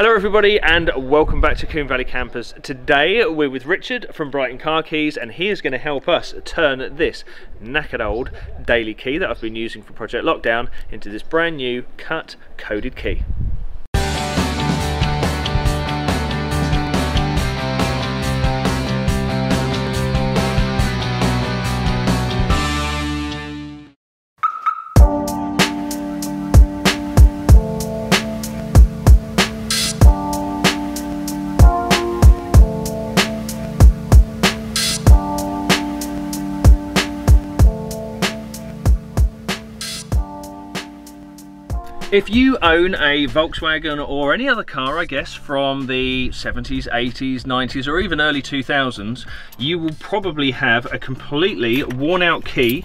Hello everybody and welcome back to Combe Valley Campers. Today we're with Richard from Brighton Car Keys and he is going to help us turn this knackered old daily key that I've been using for Project Lockdown into this brand new cut coded key. If you own a Volkswagen or any other car, I guess, from the 70s, 80s, 90s, or even early 2000s, you will probably have a completely worn out key,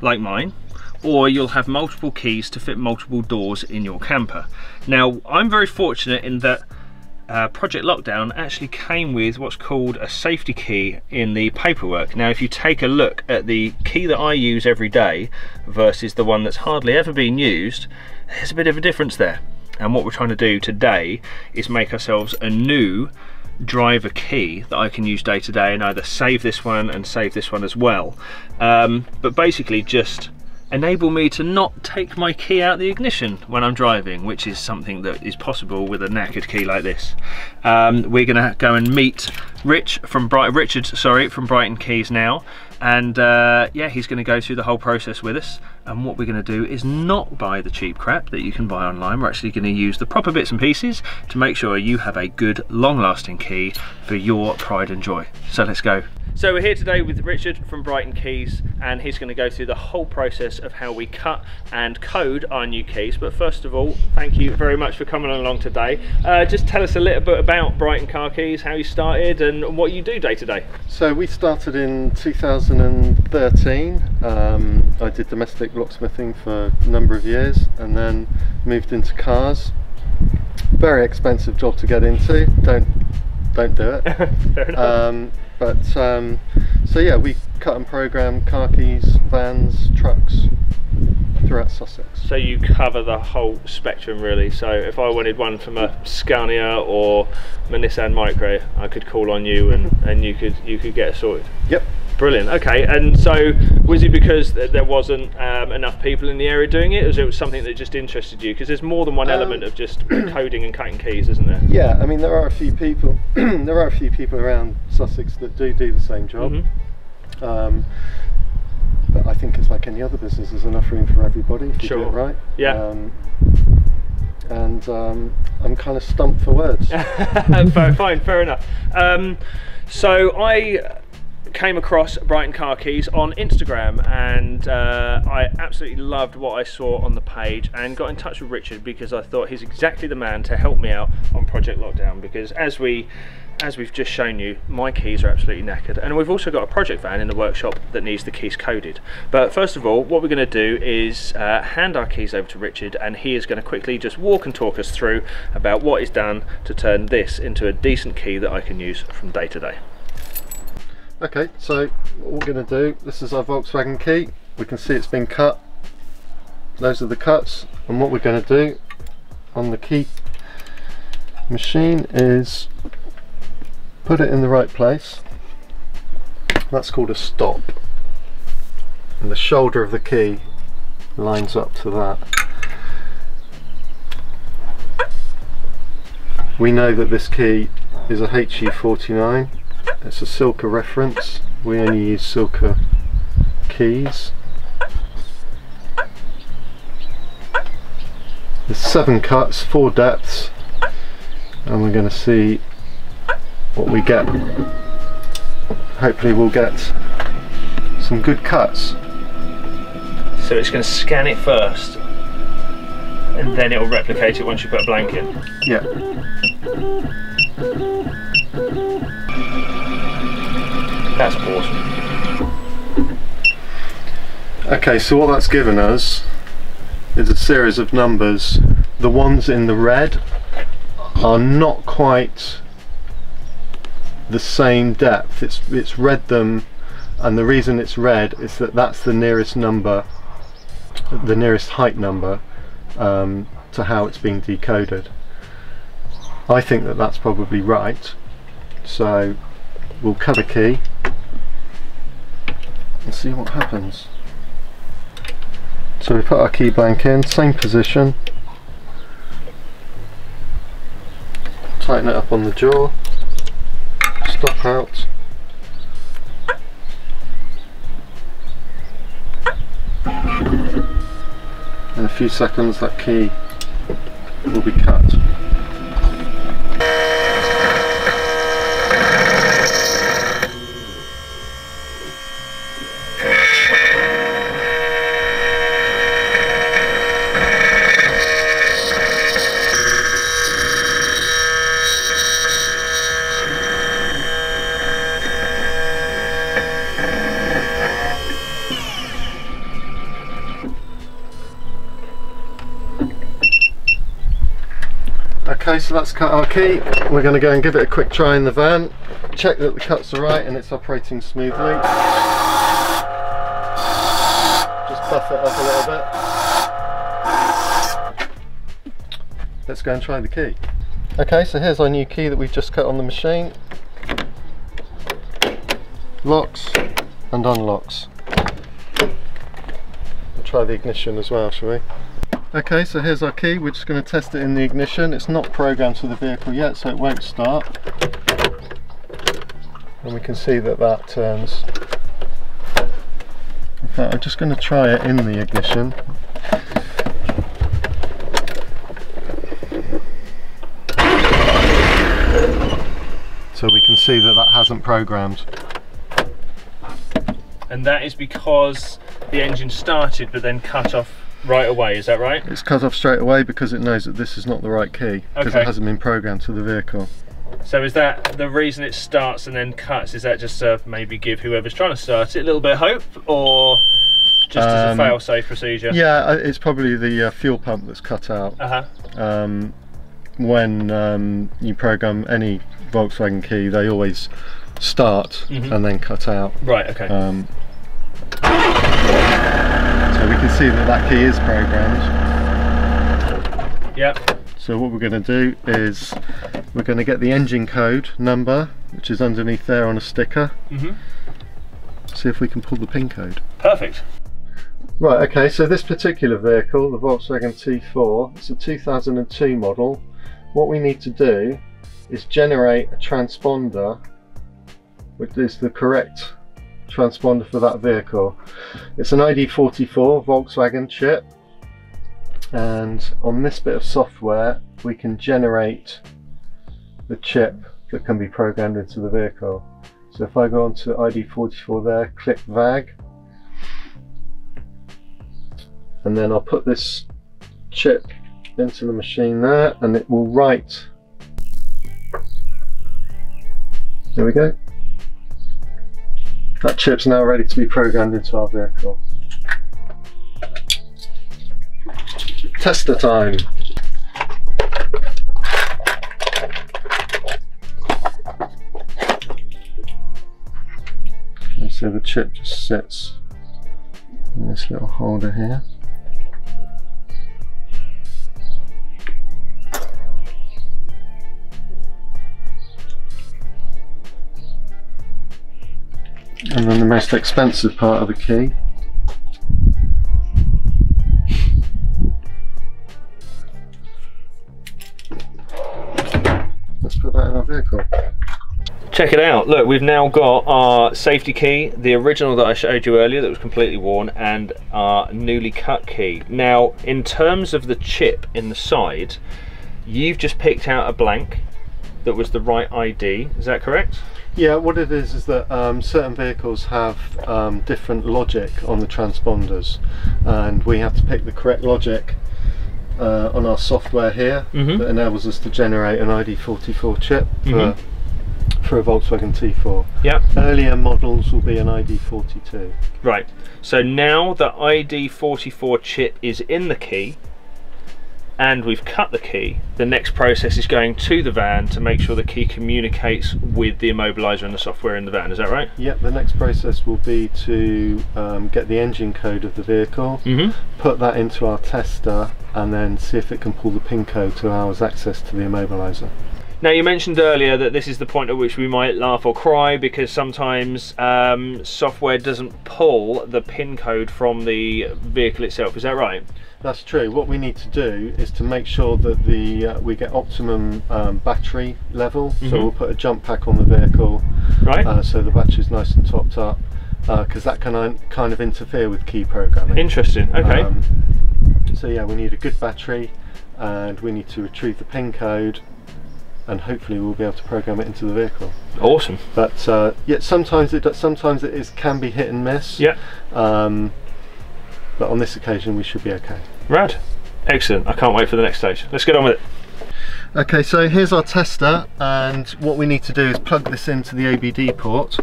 like mine, or you'll have multiple keys to fit multiple doors in your camper. Now, I'm very fortunate in that uh, Project Lockdown actually came with what's called a safety key in the paperwork. Now if you take a look at the key that I use every day versus the one that's hardly ever been used, there's a bit of a difference there. And what we're trying to do today is make ourselves a new driver key that I can use day to day and either save this one and save this one as well. Um, but basically just enable me to not take my key out the ignition when I'm driving, which is something that is possible with a knackered key like this. Um, we're gonna go and meet Rich from Bright Richard, sorry, from Brighton Keys now, and uh, yeah, he's gonna go through the whole process with us. And what we're gonna do is not buy the cheap crap that you can buy online. We're actually gonna use the proper bits and pieces to make sure you have a good, long-lasting key for your pride and joy. So let's go. So we're here today with Richard from Brighton Keys and he's going to go through the whole process of how we cut and code our new keys. But first of all, thank you very much for coming along today. Uh, just tell us a little bit about Brighton Car Keys, how you started and what you do day to day. So we started in 2013. Um, I did domestic locksmithing for a number of years and then moved into cars. Very expensive job to get into. Don't don't do it. Fair enough. Um, but um, so yeah, we cut and program car keys, vans, trucks throughout Sussex. So you cover the whole spectrum really. So if I wanted one from a Scania or a Nissan Micra, I could call on you and, and you could you could get it sorted. Yep. Brilliant. Okay, and so was it because th- there wasn't um, enough people in the area doing it, or was it something that just interested you? Because there's more than one Um, element of just coding and cutting keys, isn't there? Yeah, I mean there are a few people there are a few people around Sussex that do do the same job. Mhm. Um, but I think it's like any other business. There's enough room for everybody if you do it right. Yeah. Um, and um, I'm kind of stumped for words. fair, fine, fair enough. Um, so I came across Brighton Car Keys on Instagram and uh, I absolutely loved what I saw on the page and got in touch with Richard because I thought he's exactly the man to help me out on Project Lockdown because as we as we've just shown you, my keys are absolutely knackered. And we've also got a project van in the workshop that needs the keys coded. But first of all, what we're going to do is uh, hand our keys over to Richard and he is going to quickly just walk and talk us through about what is done to turn this into a decent key that I can use from day to day. Okay, so what we're going to do, this is our Volkswagen key. We can see it's been cut. Those are the cuts. And what we're going to do on the key machine is put it in the right place. That's called a stop. And the shoulder of the key lines up to that. We know that this key is a HU49 it's a Silca reference. We only use Silca keys. There's seven cuts, four depths, and we're going to see what we get. Hopefully we'll get some good cuts. So it's going to scan it first and then it will replicate it once you put a blank in. Yeah. That's awesome. Okay, so what that's given us is a series of numbers. The ones in the red are not quite the same depth. It's it's read them, and the reason it's red is that that's the nearest number, the nearest height number um, to how it's being decoded. I think that that's probably right. So we'll cut a key and see what happens. So we put our key blank in, same position. Tighten it up on the jaw. Stop out. In a few seconds that key will be cut. So that's cut our key. We're going to go and give it a quick try in the van, check that the cuts are right and it's operating smoothly. Just buff it up a little bit. Let's go and try the key. Okay, so here's our new key that we've just cut on the machine. Locks and unlocks. We'll try the ignition as well, shall we? Okay, so here's our key. We're just going to test it in the ignition. It's not programmed to the vehicle yet, so it won't start. And we can see that that turns. In fact, I'm just going to try it in the ignition. So we can see that that hasn't programmed. And that is because the engine started but then cut off right away, is that right? It's cut off straight away because it knows that this is not the right key because Okay. it hasn't been programmed to the vehicle. So is that the reason it starts and then cuts? Is that just to maybe give whoever's trying to start it a little bit of hope or just as a Um, fail-safe procedure? Yeah, uh, it's probably the uh, fuel pump that's cut out. Uh-huh. Um, when um, you program any Volkswagen key, they always start Mhm. and then cut out. Right, okay. Um, so we can see that that key is programmed. yep. So what we're going to do is we're going to get the engine code number, which is underneath there on a sticker. hmm See if we can pull the pin code. Perfect. Right, okay, so this particular vehicle, the Volkswagen T4, it's a 2002 model. What we need to do is generate a transponder which is the correct transponder for that vehicle. It's an ID44 Volkswagen chip and on this bit of software we can generate the chip that can be programmed into the vehicle. So if I go onto ID44 there, click VAG and then I'll put this chip into the machine there and it will write there we go that chip's now ready to be programmed into our vehicle. Tester time. So the chip just sits in this little holder here The most expensive part of the key. Let's put that in our vehicle. Check it out. Look, we've now got our safety key, the original that I showed you earlier that was completely worn, and our newly cut key. Now, in terms of the chip in the side, you've just picked out a blank that was the right ID. Is that correct? Yeah, what it is is that um, certain vehicles have um, different logic on the transponders, and we have to pick the correct logic uh, on our software here Mhm. that enables us to generate an ID44 chip for, Mhm. for a Volkswagen T4. Yep. Earlier models will be an ID42. Right. So now the ID44 chip is in the key, and we've cut the key, the next process is going to the van to make sure the key communicates with the immobilizer and the software in the van. Is that right? Yep, the next process will be to um, get the engine code of the vehicle, Mm-hmm. put that into our tester, and then see if it can pull the pin code to allow us access to the immobilizer. Now you mentioned earlier that this is the point at which we might laugh or cry because sometimes um, software doesn't pull the pin code from the vehicle itself. Is that right? That's true. What we need to do is to make sure that the uh, we get optimum um, battery level. Mhm. So we'll put a jump pack on the vehicle Right. uh, so the battery's nice and topped up because that can uh, kind of interfere with key programming. Interesting. Okay. Um, so yeah, we need a good battery and we need to retrieve the pin code and hopefully we'll be able to program it into the vehicle. awesome. But uh, yeah, sometimes it sometimes it is can be hit and miss. Yeah. Um, but on this occasion we should be okay. Rad. Excellent. I can't wait for the next stage. Let's get on with it. Okay, so here's our tester and what we need to do is plug this into the OBD port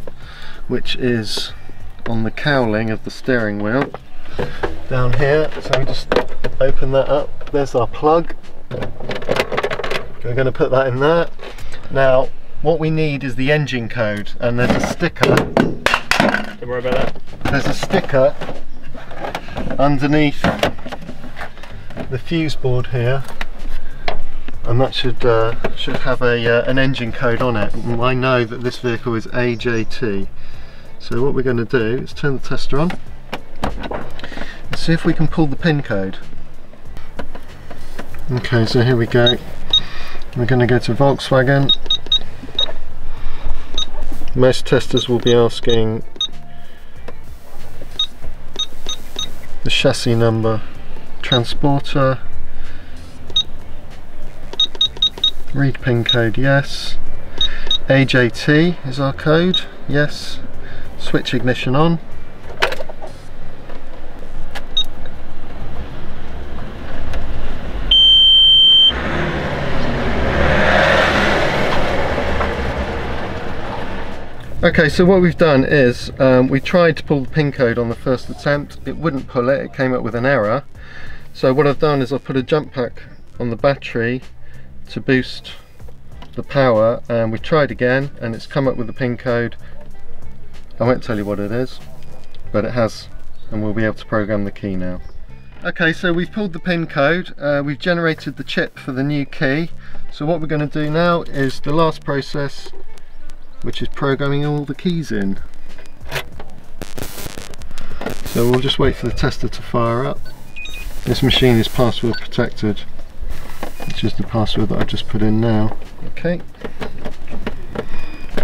which is on the cowling of the steering wheel down here. So we just open that up. There's our plug. We're going to put that in there. Now what we need is the engine code and there's a sticker. Don't worry about that. there's a sticker underneath the fuse board here and that should uh, should have a uh, an engine code on it. And I know that this vehicle is AJT so what we're going to do is turn the tester on and see if we can pull the pin code. Okay so here we go we're going to go to Volkswagen most testers will be asking the chassis number, transporter, read pin code, yes. AJT is our code, yes. Switch ignition on. Okay, so what we've done is um, we tried to pull the pin code on the first attempt. It wouldn't pull it, it came up with an error. So what I've done is I've put a jump pack on the battery to boost the power and we tried again and it's come up with the pin code. I won't tell you what it is, but it has and we'll be able to program the key now. Okay, so we've pulled the pin code, uh, we've generated the chip for the new key. So what we're going to do now is the last process which is programming all the keys in. So we'll just wait for the tester to fire up. This machine is password protected, which is the password that I've just put in now. Okay.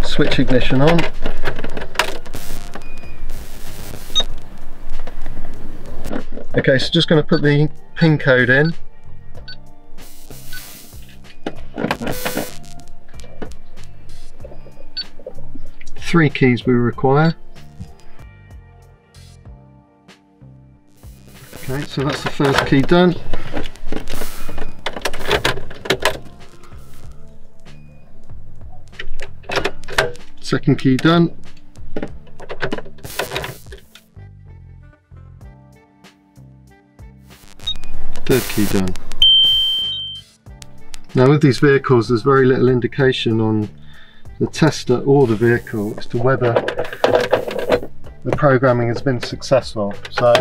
Switch ignition on. Okay, so just going to put the pin code in. Three keys we require. Okay, so that's the first key done. Second key done. Third key done. Now with these vehicles there's very little indication on the tester or the vehicle as to whether the programming has been successful. So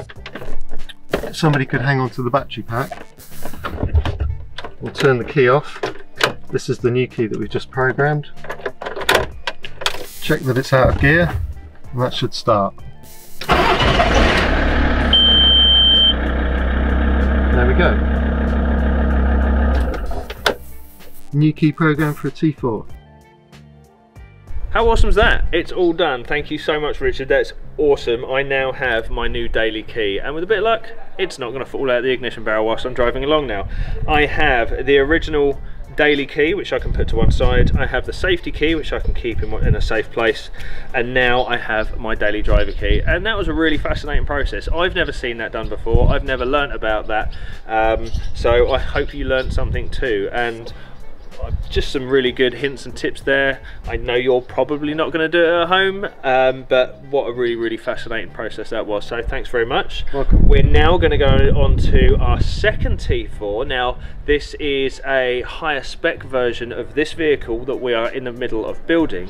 somebody could hang on to the battery pack. We'll turn the key off. This is the new key that we've just programmed. Check that it's out of gear and that should start. There we go. New key program for a T4. How awesome is that? It's all done. Thank you so much, Richard. That's awesome. I now have my new daily key, and with a bit of luck, it's not going to fall out the ignition barrel whilst I'm driving along now. I have the original daily key, which I can put to one side. I have the safety key, which I can keep in, in a safe place. And now I have my daily driver key. And that was a really fascinating process. I've never seen that done before. I've never learnt about that. Um, so I hope you learned something too. And just some really good hints and tips there. I know you're probably not going to do it at home, um, but what a really, really fascinating process that was. So thanks very much. Welcome. We're now going to go on to our second T4. Now, this is a higher spec version of this vehicle that we are in the middle of building.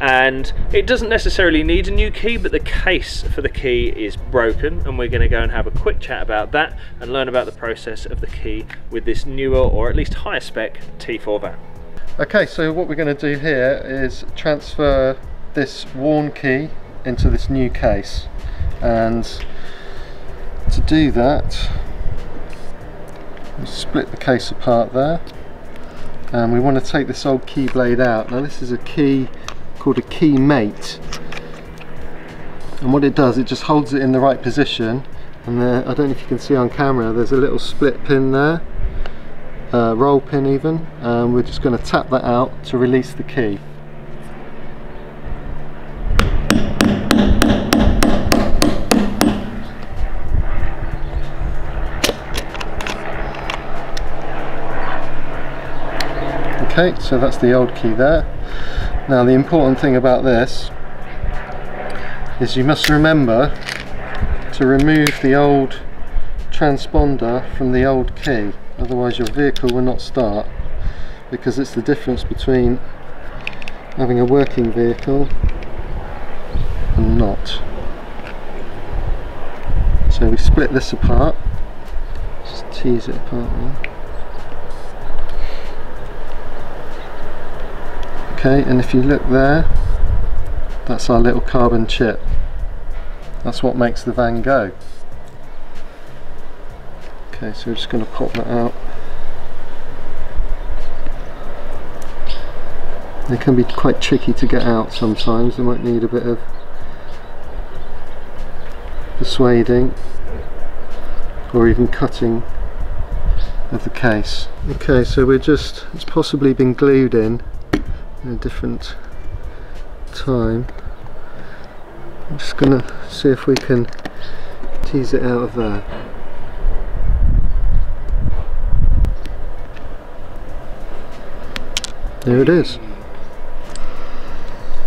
And it doesn't necessarily need a new key, but the case for the key is broken. And we're going to go and have a quick chat about that and learn about the process of the key with this newer or at least higher spec T4 van. Okay, so what we're going to do here is transfer this worn key into this new case. And to do that we split the case apart there. And we want to take this old key blade out. Now this is a key called a key mate and what it does it just holds it in the right position. And there, I don't know if you can see on camera there's a little split pin there uh, roll pin even and we're just going to tap that out to release the key. Okay so that's the old key there. Now the important thing about this is you must remember to remove the old transponder from the old key otherwise your vehicle will not start because it's the difference between having a working vehicle and not. So we split this apart. Just tease it apart there. Okay and if you look there that's our little carbon chip. That's what makes the van go. Okay, so we're just going to pop that out. They can be quite tricky to get out sometimes, they might need a bit of persuading or even cutting of the case. Okay, so we're just, it's possibly been glued in in a different time. I'm just going to see if we can tease it out of there. There it is.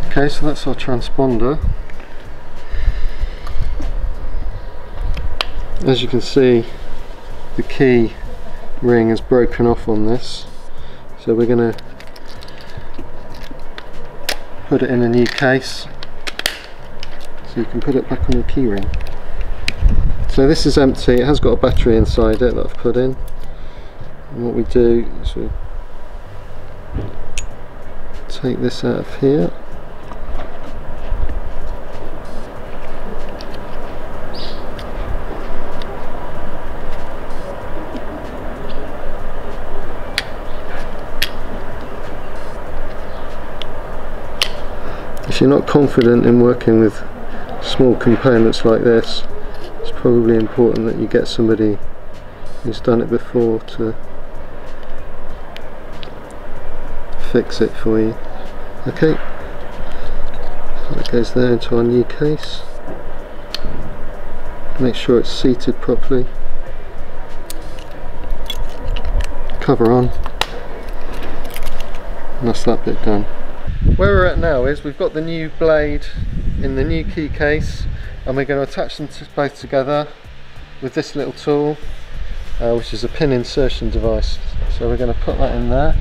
Okay, so that's our transponder. As you can see, the key ring is broken off on this. So we're going to put it in a new case so you can put it back on your key ring So this is empty, it has got a battery inside it that I've put in. And what we do is we take this out of here. If you're not confident in working with small components like this it's probably important that you get somebody who's done it before to fix it for you okay. That goes there into our new case. Make sure it's seated properly. Cover on. And that's that bit done. Where we're at now is we've got the new blade in the new key case and we're going to attach them both together with this little tool uh, which is a pin insertion device. So we're going to put that in there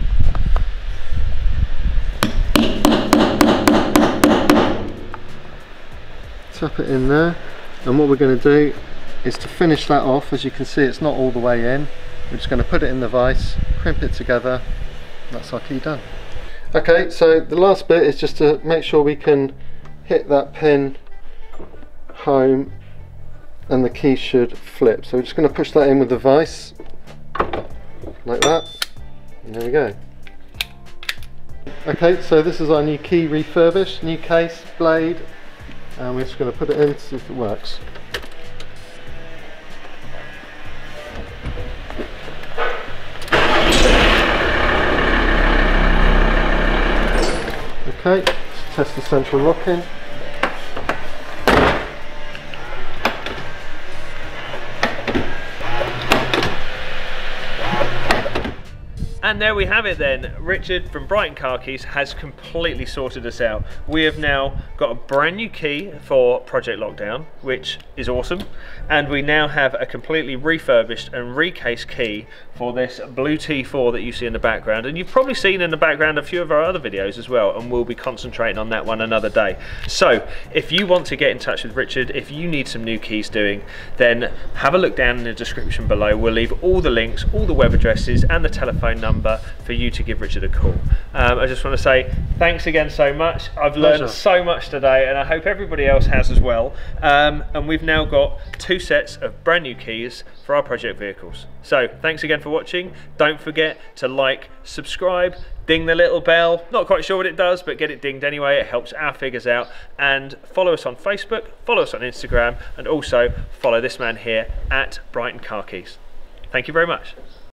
tap it in there and what we're going to do is to finish that off as you can see it's not all the way in we're just going to put it in the vise crimp it together that's our key done okay so the last bit is just to make sure we can hit that pin home and the key should flip. So we're just going to push that in with the vise like that and there we go. Okay so this is our new key refurbished, new case, blade and we're just going to put it in to see if it works. Okay, let's test the central locking. And there we have it then. Richard from Brighton Car Keys has completely sorted us out. We have now got a brand new key for Project Lockdown, which is awesome. And we now have a completely refurbished and recased key for this blue T4 that you see in the background. And you've probably seen in the background a few of our other videos as well, and we'll be concentrating on that one another day. So if you want to get in touch with Richard, if you need some new keys doing, then have a look down in the description below. We'll leave all the links, all the web addresses and the telephone number for you to give Richard a call. Um, I just want to say thanks again so much. I've learned Pleasure. so today, and I hope everybody else has as well. Um, and we've now got two sets of brand new keys for our project vehicles. So thanks again for watching. Don't forget to like, subscribe, ding the little bell. Not quite sure what it does, but get it dinged anyway. It helps our figures out. And follow us on Facebook, follow us on Instagram, and also follow this man here at Brighton Car Keys. Thank you very much.